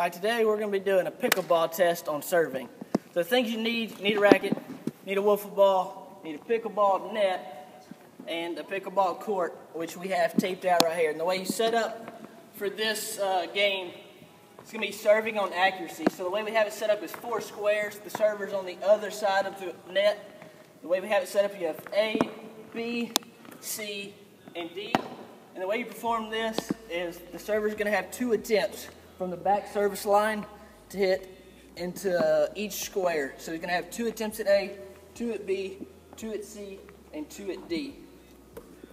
All right, today we're going to be doing a pickleball test on serving. So the things you need, you need a racket, need a wiffle ball, need a pickleball net, and a pickleball court, which we have taped out right here. And the way you set up for this uh, game, it's going to be serving on accuracy. So the way we have it set up is four squares. The server's on the other side of the net. The way we have it set up, you have A, B, C, and D. And the way you perform this is the server's going to have two attempts from the back service line to hit into uh, each square. So he's going to have two attempts at A, two at B, two at C, and two at D.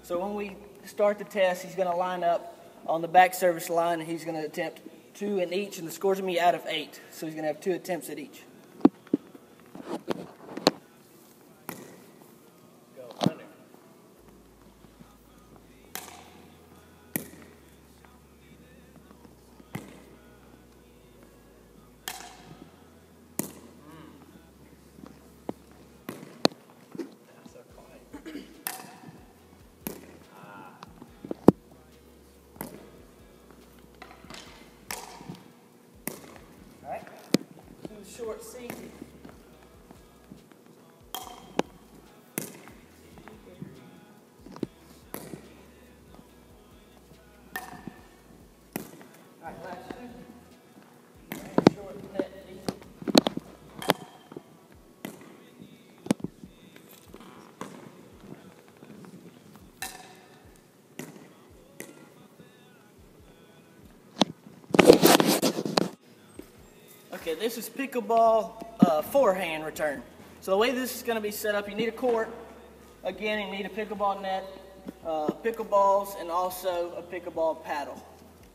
So when we start the test, he's going to line up on the back service line and he's going to attempt two in each, and the score's going to be out of eight. So he's going to have two attempts at each. Short C. Okay, this is pickleball uh, forehand return. So the way this is going to be set up, you need a court. Again, you need a pickleball net, uh, pickleballs, and also a pickleball paddle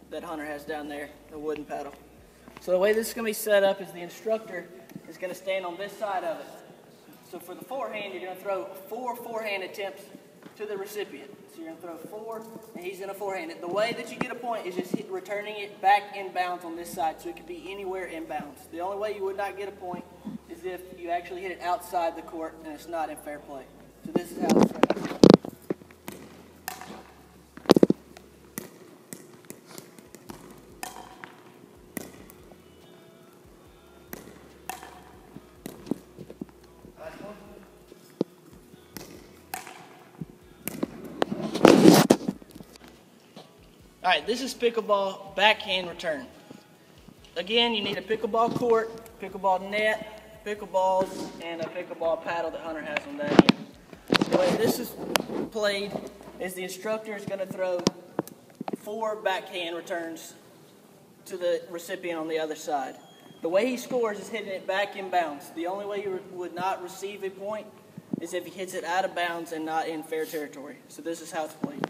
that Hunter has down there, the wooden paddle. So the way this is going to be set up is the instructor is going to stand on this side of it. So for the forehand, you're going to throw four forehand attempts to the recipient. So you're going to throw four, and he's going to forehand it. The way that you get a point is just hit, returning it back inbounds on this side, so it could be anywhere inbounds. The only way you would not get a point is if you actually hit it outside the court and it's not in fair play. So this is how it's All right, this is pickleball backhand return. Again, you need a pickleball court, pickleball net, pickleballs, and a pickleball paddle that Hunter has on that end. The way this is played is the instructor is going to throw four backhand returns to the recipient on the other side. The way he scores is hitting it back in bounds. The only way you would not receive a point is if he hits it out of bounds and not in fair territory. So this is how it's played.